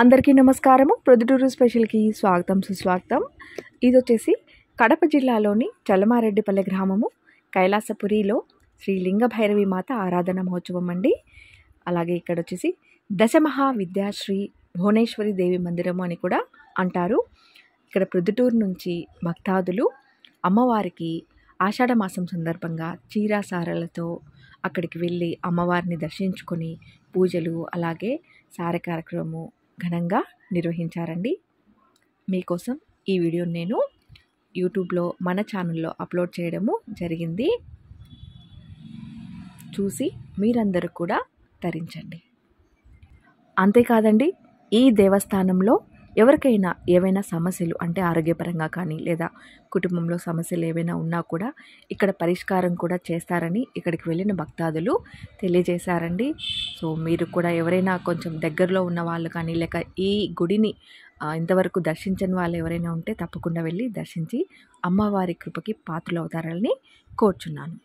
అందరికీ నమస్కారము. ప్రొద్దుటూరు స్పెషల్కి స్వాగతం సుస్వాగతం. ఇది వచ్చేసి కడప జిల్లాలోని చల్లమారెడ్డిపల్లె గ్రామము కైలాసపురిలో శ్రీ లింగ భైరవి మాత ఆరాధన మహోత్సవం అండి. అలాగే ఇక్కడ వచ్చేసి దశమహా విద్యాశ్రీ భువనేశ్వరి దేవి మందిరము అని కూడా అంటారు. ఇక్కడ ప్రొద్దుటూరు నుంచి భక్తాదులు అమ్మవారికి ఆషాఢ మాసం సందర్భంగా చీరాసారలతో అక్కడికి వెళ్ళి అమ్మవారిని దర్శించుకొని పూజలు అలాగే సార కార్యక్రమము ఘనంగా నిర్వహించారండి. మీకోసం ఈ వీడియోని నేను యూట్యూబ్లో మన ఛానల్లో అప్లోడ్ చేయడము జరిగింది. చూసి మీరందరూ కూడా తరించండి. అంతేకాదండి ఈ దేవస్థానంలో ఎవరికైనా ఏవైనా సమస్యలు అంటే ఆరోగ్యపరంగా కానీ లేదా కుటుంబంలో సమస్యలు ఏవైనా ఉన్నా కూడా ఇక్కడ పరిష్కారం కూడా చేస్తారని ఇక్కడికి వెళ్ళిన భక్తాదులు తెలియజేశారండి. సో మీరు కూడా ఎవరైనా కొంచెం దగ్గరలో ఉన్న వాళ్ళు కానీ లేక ఈ గుడిని ఇంతవరకు దర్శించని వాళ్ళు ఎవరైనా ఉంటే తప్పకుండా వెళ్ళి దర్శించి అమ్మవారి కృపకి పాత్రలు అవుతారని కోరుచున్నాను.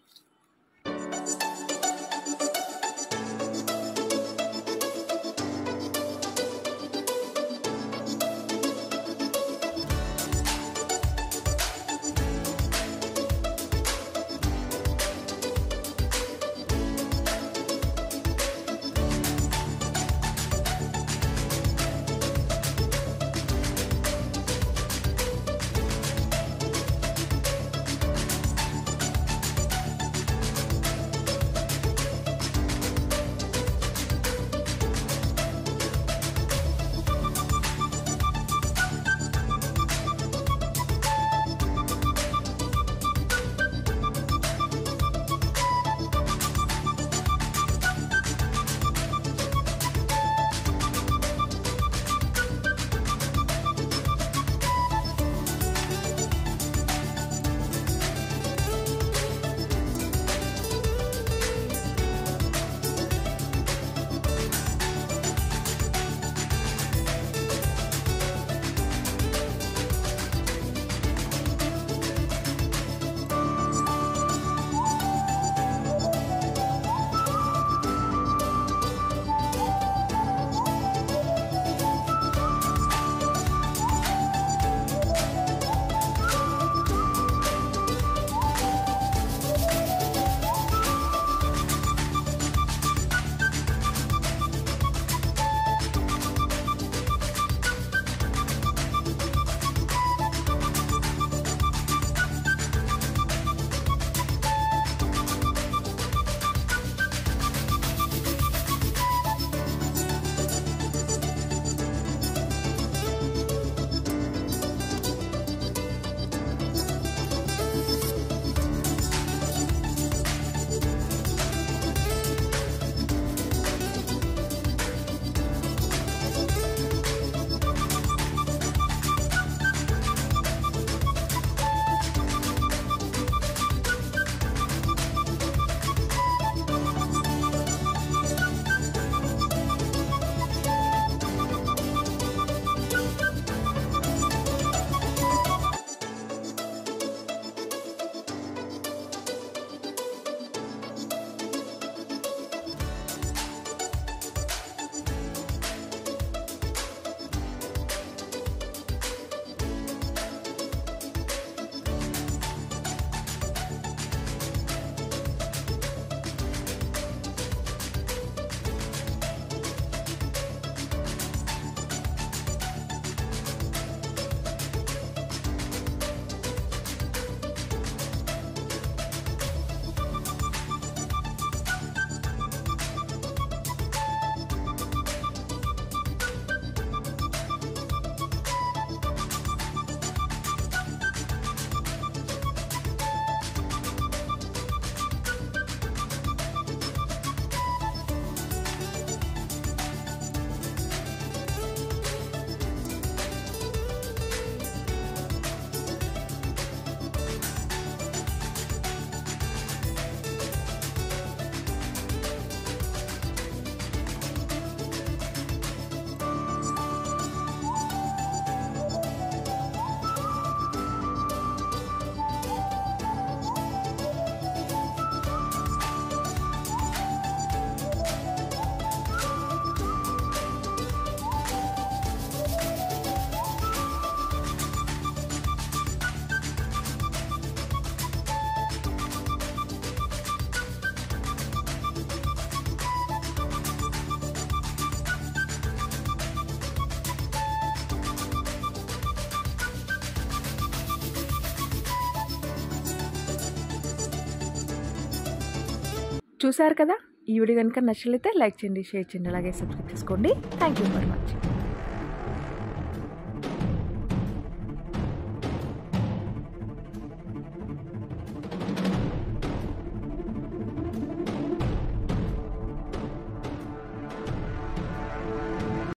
చూసారు కదా? ఈ వీడియో కనుక నచ్చలేతే లైక్ చేయండి షేర్ చేయండి అలాగే సబ్స్క్రైబ్ చేసుకోండి. Thank you very much